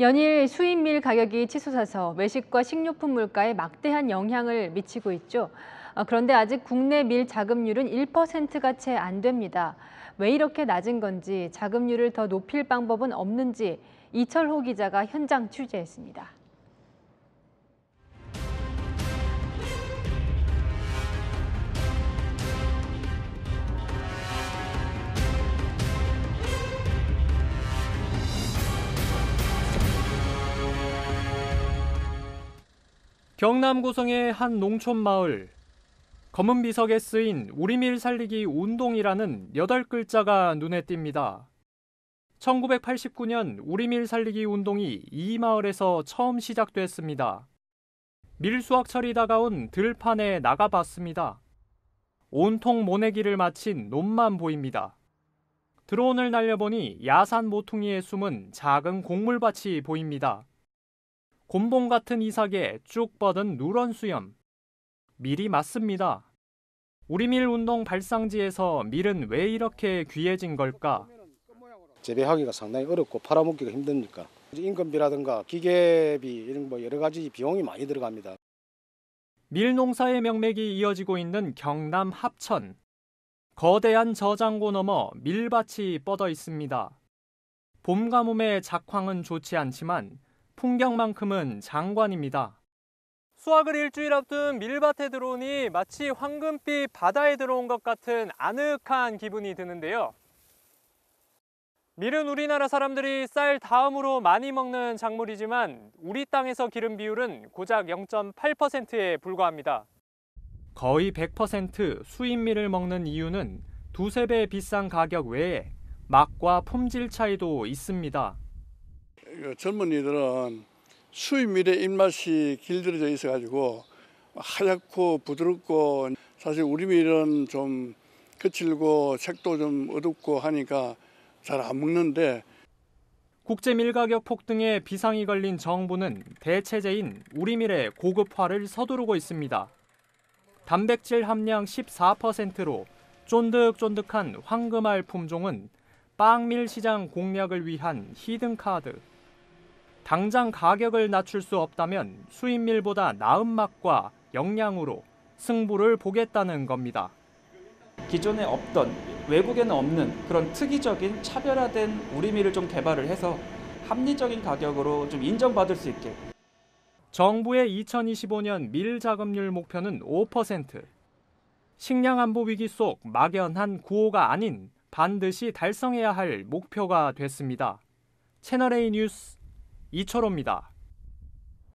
연일 수입밀 가격이 치솟아서 외식과 식료품 물가에 막대한 영향을 미치고 있죠. 어, 그런데 아직 국내 밀 자급률은 1%가 채 안 됩니다. 왜 이렇게 낮은 건지 자급률을 더 높일 방법은 없는지 이철호 기자가 현장 취재했습니다. 경남 고성의 한 농촌 마을. 검은 비석에 쓰인 우리밀 살리기 운동이라는 8글자가 눈에 띕니다. 1989년 우리밀 살리기 운동이 이 마을에서 처음 시작됐습니다. 밀수확철이 다가온 들판에 나가봤습니다. 온통 모내기를 마친 놈만 보입니다. 드론을 날려보니 야산 모퉁이에 숨은 작은 곡물밭이 보입니다. 곤봉 같은 이삭에 쭉 뻗은 누런 수염. 밀이 맞습니다. 우리밀 운동 발상지에서 밀은 왜 이렇게 귀해진 걸까? 재배하기가 상당히 어렵고 팔아먹기가 힘드니까 인건비라든가 기계비 이런 뭐 여러 가지 비용이 많이 들어갑니다. 밀 농사의 명맥이 이어지고 있는 경남 합천. 거대한 저장고 너머 밀밭이 뻗어 있습니다. 봄 가뭄의 작황은 좋지 않지만 풍경만큼은 장관입니다. 수확을 일주일 앞둔 밀밭에 들어오니 마치 황금빛 바다에 들어온 것 같은 아늑한 기분이 드는데요. 밀은 우리나라 사람들이 쌀 다음으로 많이 먹는 작물이지만 우리 땅에서 기름 비율은 고작 0.8%에 불과합니다. 거의 100% 수입밀을 먹는 이유는 두세 배 비싼 가격 외에 맛과 품질 차이도 있습니다. 그 젊은이들은 수입 밀의 입맛이 길들여져 있어 가지고 하얗고 부드럽고 사실 우리 밀은 좀 거칠고 색도 좀 어둡고 하니까 잘 안 먹는데 국제 밀 가격 폭등에 비상이 걸린 정부는 대체제인 우리 밀의 고급화를 서두르고 있습니다. 단백질 함량 14%로 쫀득쫀득한 황금알 품종은 빵밀 시장 공략을 위한 히든 카드. 당장 가격을 낮출 수 없다면 수입밀보다 나은 맛과 영양으로 승부를 보겠다는 겁니다. 기존에 없던 외국에는 없는 그런 특이적인 차별화된 우리밀을 좀 개발을 해서 합리적인 가격으로 좀 인정받을 수 있게 정부의 2025년 밀 자급률 목표는 5%. 식량 안보 위기 속 막연한 구호가 아닌 반드시 달성해야 할 목표가 됐습니다. 채널A 뉴스 이철호입니다.